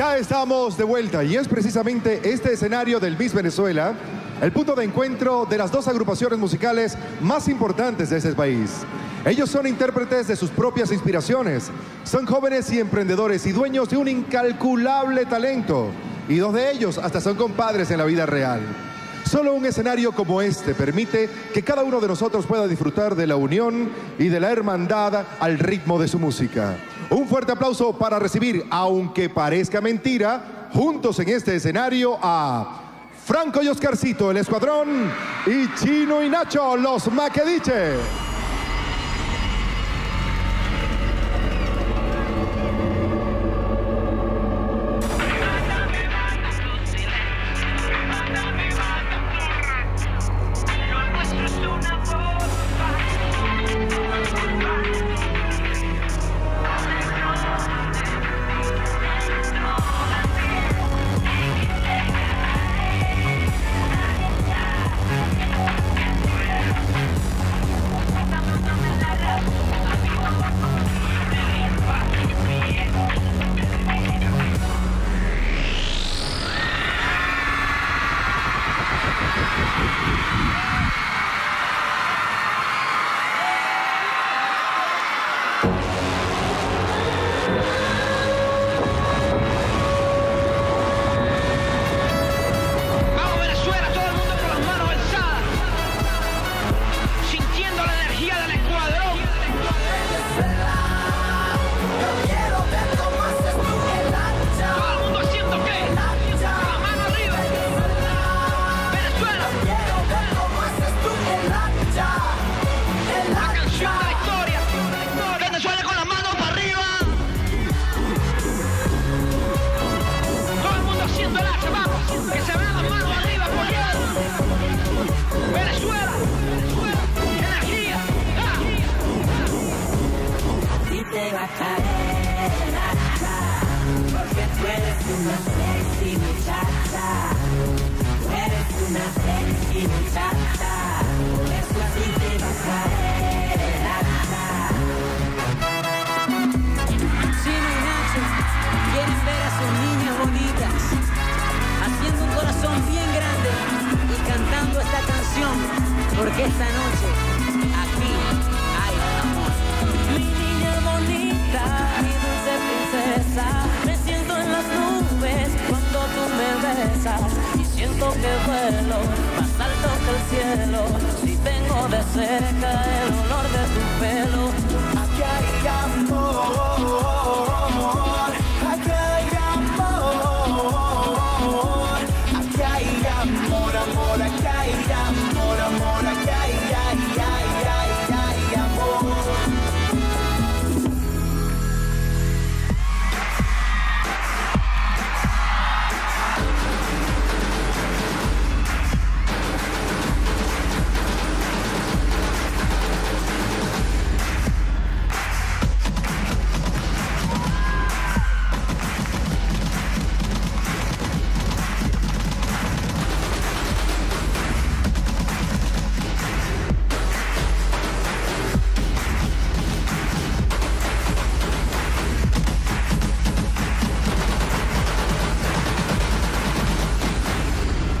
Ya estamos de vuelta y es precisamente este escenario del Miss Venezuela el punto de encuentro de las dos agrupaciones musicales más importantes de ese país. Ellos son intérpretes de sus propias inspiraciones, son jóvenes y emprendedores y dueños de un incalculable talento. Y dos de ellos hasta son compadres en la vida real. Solo un escenario como este permite que cada uno de nosotros pueda disfrutar de la unión y de la hermandad al ritmo de su música. Un fuerte aplauso para recibir, aunque parezca mentira, juntos en este escenario a Franco y Oscarcito, el escuadrón, y Chino y Nacho, los Maquediche. Porque esta noche aquí hay amor. Mi niña bonita, mi dulce princesa, me siento en las nubes cuando tú me besas y siento que vuelo más alto que el cielo. Si tengo de cerca el olor de tu pelo,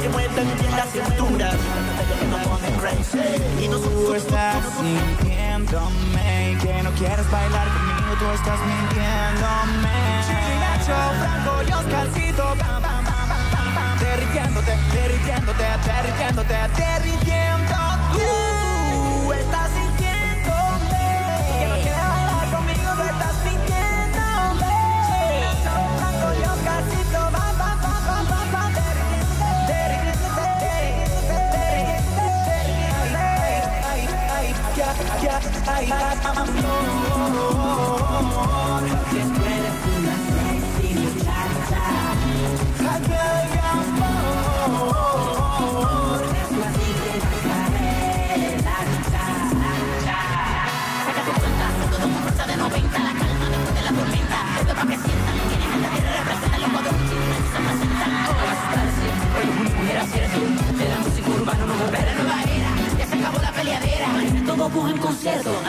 que muevan bien la cintura Y no Tú estás sintiéndome que no quieres bailar conmigo, tú estás mintiéndome. Nacho, Franco y Oscarcito. Bam, bam, bam, bam, bam, bam. Derritiéndote, derritiéndote, derritiéndote,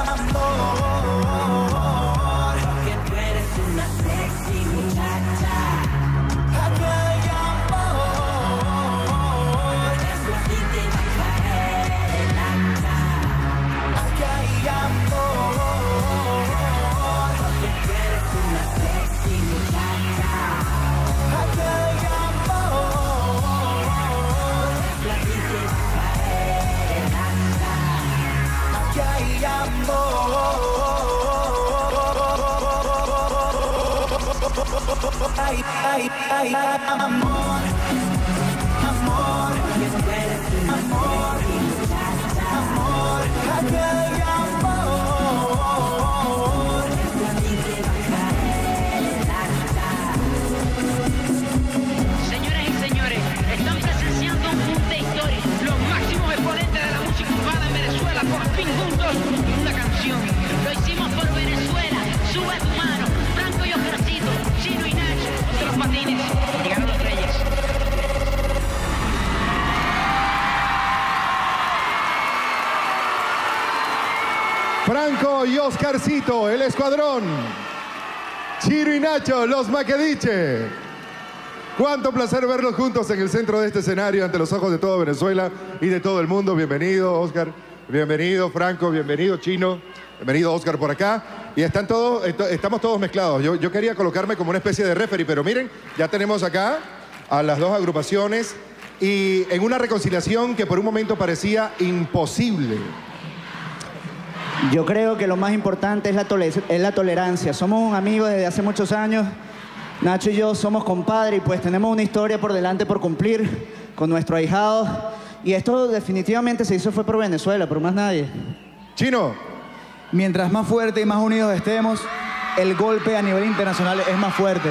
ay, amor. Y Oscarcito, el escuadrón. Chiro y Nacho, los Maquediche. Cuánto placer verlos juntos en el centro de este escenario ante los ojos de toda Venezuela y de todo el mundo. Bienvenido, Oscar. Bienvenido, Franco. Bienvenido, Chino. Bienvenido, Oscar, por acá. Y están todos, estamos todos mezclados. Yo, yo quería colocarme como una especie de referee, pero miren, ya tenemos acá a las dos agrupaciones y en una reconciliación que por un momento parecía imposible. Yo creo que lo más importante es la, tole- es la tolerancia. Somos un amigo desde hace muchos años. Nacho y yo somos compadres y pues tenemos una historia por delante por cumplir con nuestro ahijado. Y esto definitivamente se hizo fue por Venezuela, por más nadie. Chino, Mientras más fuerte y más unidos estemos, el golpe a nivel internacional es más fuerte.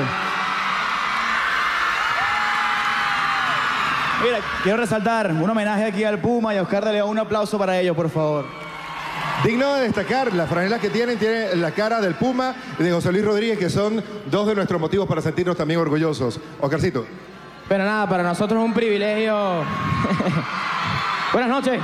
Mira, quiero resaltar un homenaje aquí al Puma y a Oscar de León. Un aplauso para ellos, por favor. Digno de destacar, las franelas que tienen, tienen la cara del Puma y de José Luis Rodríguez, que son dos de nuestros motivos para sentirnos también orgullosos. Oscarcito. Pero nada, para nosotros es un privilegio. Buenas noches.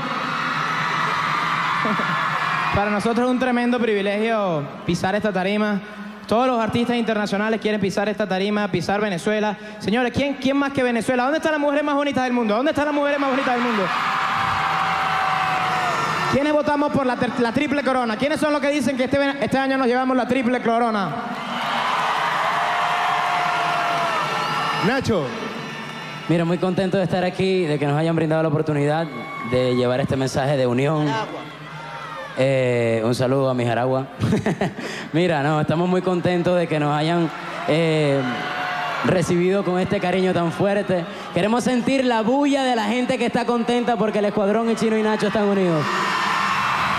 para nosotros es un tremendo privilegio pisar esta tarima. Todos los artistas internacionales quieren pisar esta tarima, pisar Venezuela. Señores, ¿quién, quién más que Venezuela? ¿Dónde están las mujeres más bonitas del mundo? ¿Dónde están las mujeres más bonitas del mundo? ¿Quiénes votamos por la, la triple corona? ¿Quiénes son los que dicen que este, este año nos llevamos la triple corona? Nacho, Mira, muy contento de estar aquí, de que nos hayan brindado la oportunidad de llevar este mensaje de unión. Eh, un saludo a mi Jaragua. Mira, no, estamos muy contentos de que nos hayan eh, recibido con este cariño tan fuerte. Queremos sentir la bulla de la gente que está contenta porque el Escuadrón y Chino y Nacho están unidos.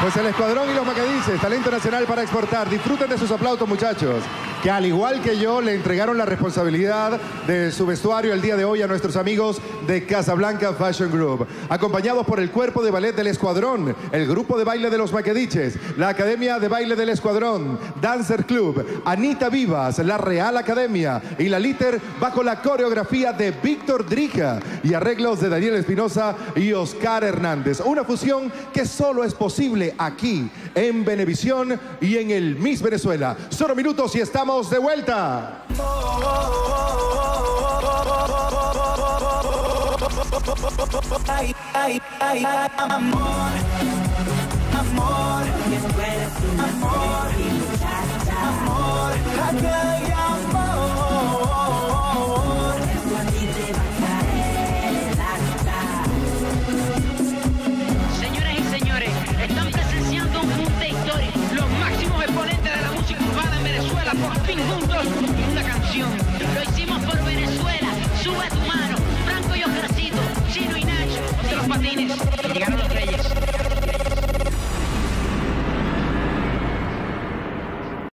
Pues el escuadrón y los Macadices, talento nacional para exportar. Disfruten de sus aplausos, muchachos. Que al igual que yo le entregaron la responsabilidad de su vestuario el día de hoy a nuestros amigos de Casablanca Fashion Group, acompañados por el cuerpo de ballet del Escuadrón, el grupo de baile de los Maquediches, la Academia de Baile del Escuadrón, Dancer Club, Anita Vivas, la Real Academia y la Liter bajo la coreografía de Víctor Drija y arreglos de Daniel Espinosa y Oscar Hernández. Una fusión que solo es posible aquí en Venevisión y en el Miss Venezuela. Solo minutos y estamos de vuelta. Amor, amor, amor,